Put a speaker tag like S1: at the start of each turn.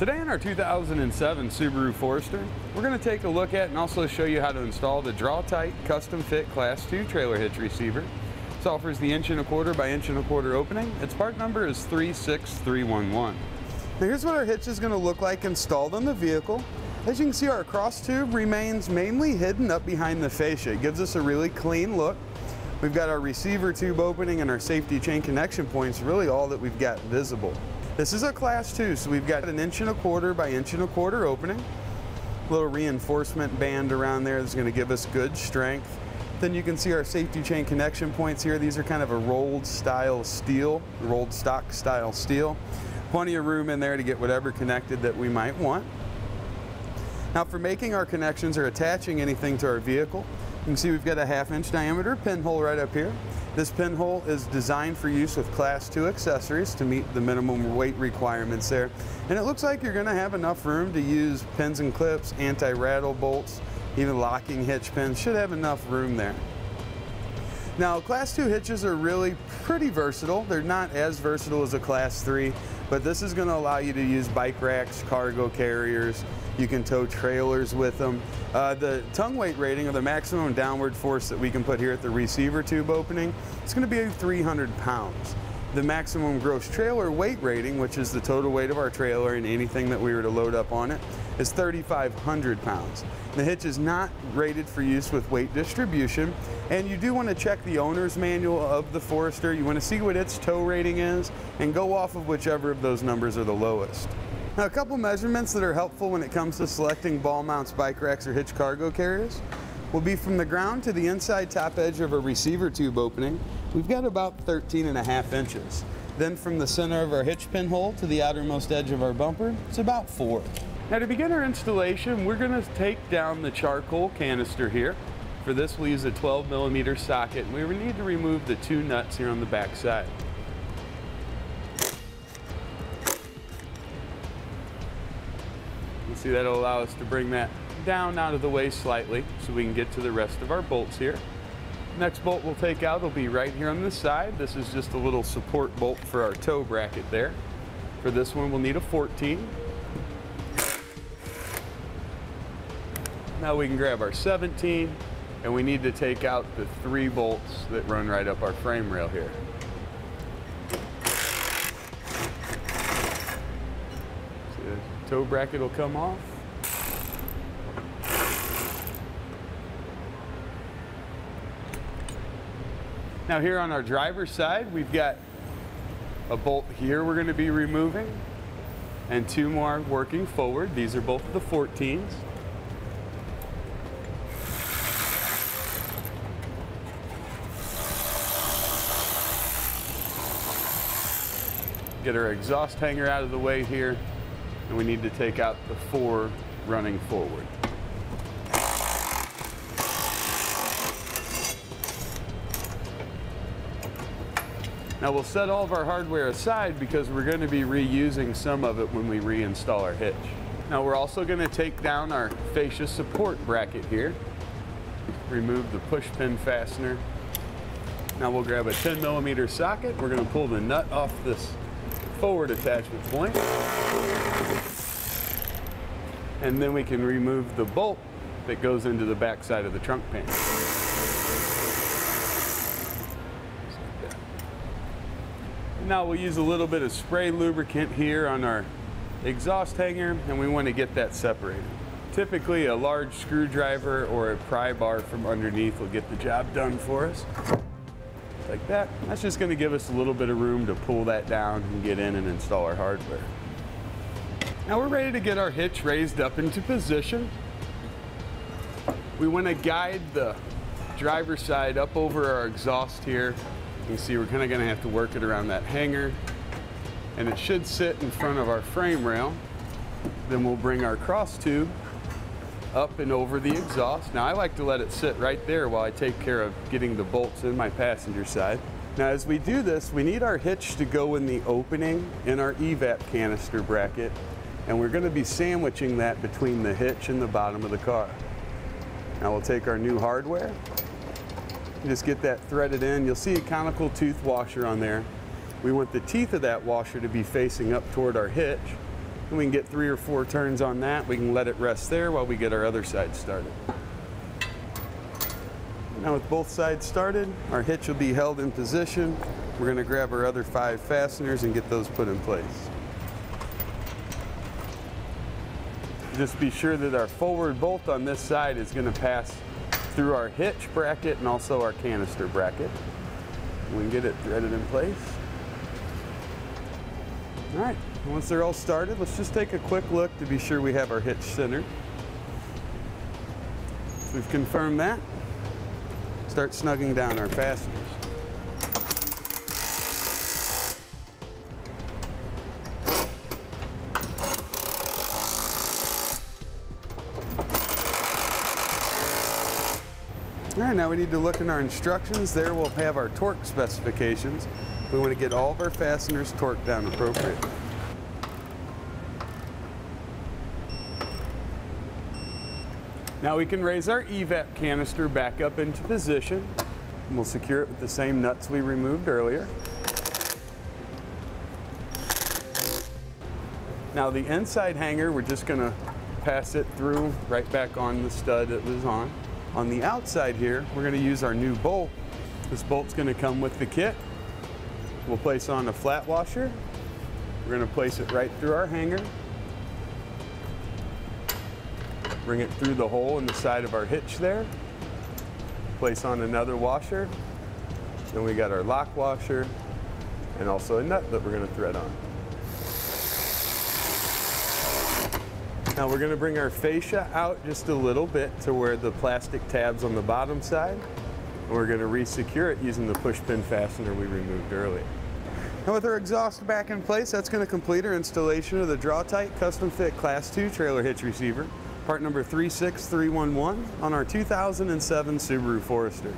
S1: Today in our 2007 Subaru Forester, we're going to take a look at and also show you how to install the Draw-Tite Custom Fit Class 2 trailer hitch receiver. This offers the inch and a quarter by inch and a quarter opening. Its part number is 36311. Now here's what our hitch is going to look like installed on the vehicle. As you can see, our cross tube remains mainly hidden up behind the fascia. It gives us a really clean look. We've got our receiver tube opening and our safety chain connection points, really all that we've got visible. This is a class two, so we've got an inch and a quarter by inch and a quarter opening. Little reinforcement band around there that's gonna give us good strength. Then you can see our safety chain connection points here. These are kind of a rolled style steel, rolled stock style steel. Plenty of room in there to get whatever connected that we might want. Now for making our connections or attaching anything to our vehicle, you can see we've got a half inch diameter pinhole right up here. This pinhole is designed for use with class 2 accessories to meet the minimum weight requirements there. And it looks like you're going to have enough room to use pins and clips, anti-rattle bolts, even locking hitch pins. Should have enough room there. Now, class 2 hitches are really pretty versatile. They're not as versatile as a class 3, but this is going to allow you to use bike racks, cargo carriers, you can tow trailers with them. Uh, the tongue weight rating or the maximum downward force that we can put here at the receiver tube opening, it's going to be 300 pounds. The maximum gross trailer weight rating, which is the total weight of our trailer and anything that we were to load up on it, is 3,500 pounds. The hitch is not rated for use with weight distribution, and you do want to check the owner's manual of the Forester. You want to see what its tow rating is, and go off of whichever of those numbers are the lowest. Now a couple measurements that are helpful when it comes to selecting ball mounts, bike racks, or hitch cargo carriers will be from the ground to the inside top edge of a receiver tube opening. We've got about 13 and a half inches. Then from the center of our hitch pinhole to the outermost edge of our bumper, it's about four. Now to begin our installation, we're going to take down the charcoal canister here. For this, we'll use a 12 millimeter socket, and we need to remove the two nuts here on the back side. See that'll allow us to bring that down out of the way slightly so we can get to the rest of our bolts here. Next bolt we'll take out will be right here on this side. This is just a little support bolt for our tow bracket there. For this one we'll need a 14. Now we can grab our 17 and we need to take out the three bolts that run right up our frame rail here. Toe bracket will come off. Now here on our driver's side, we've got a bolt here we're going to be removing and two more working forward. These are both the 14s. Get our exhaust hanger out of the way here and we need to take out the four running forward. Now we'll set all of our hardware aside because we're going to be reusing some of it when we reinstall our hitch. Now we're also going to take down our fascia support bracket here, remove the push pin fastener. Now we'll grab a 10 millimeter socket. We're going to pull the nut off this forward attachment point. And then we can remove the bolt that goes into the back side of the trunk pan. Now we'll use a little bit of spray lubricant here on our exhaust hanger and we want to get that separated. Typically a large screwdriver or a pry bar from underneath will get the job done for us like that. That's just going to give us a little bit of room to pull that down and get in and install our hardware. Now we're ready to get our hitch raised up into position. We want to guide the driver's side up over our exhaust here. You can see we're kind of going to have to work it around that hanger and it should sit in front of our frame rail. Then we'll bring our cross tube up and over the exhaust. Now I like to let it sit right there while I take care of getting the bolts in my passenger side. Now as we do this, we need our hitch to go in the opening in our EVAP canister bracket and we're going to be sandwiching that between the hitch and the bottom of the car. Now we'll take our new hardware, just get that threaded in. You'll see a conical tooth washer on there. We want the teeth of that washer to be facing up toward our hitch And we can get three or four turns on that. We can let it rest there while we get our other side started. Now with both sides started, our hitch will be held in position. We're gonna grab our other five fasteners and get those put in place. Just be sure that our forward bolt on this side is gonna pass through our hitch bracket and also our canister bracket. We can get it threaded in place. All right, once they're all started, let's just take a quick look to be sure we have our hitch centered. We've confirmed that. Start snugging down our fasteners. All right, now we need to look in our instructions. There we'll have our torque specifications. We want to get all of our fasteners torqued down appropriately. Now we can raise our EVAP canister back up into position. And we'll secure it with the same nuts we removed earlier. Now the inside hanger, we're just gonna pass it through right back on the stud it was on. On the outside here, we're gonna use our new bolt. This bolt's gonna come with the kit. We'll place on a flat washer. We're gonna place it right through our hanger. Bring it through the hole in the side of our hitch there. Place on another washer. Then we got our lock washer and also a nut that we're gonna thread on. Now we're gonna bring our fascia out just a little bit to where the plastic tabs on the bottom side. And we're gonna re-secure it using the push pin fastener we removed earlier. Now with our exhaust back in place, that's gonna complete our installation of the Draw-Tite Custom Fit Class 2 trailer hitch receiver, part number 36311 on our 2007 Subaru Forester.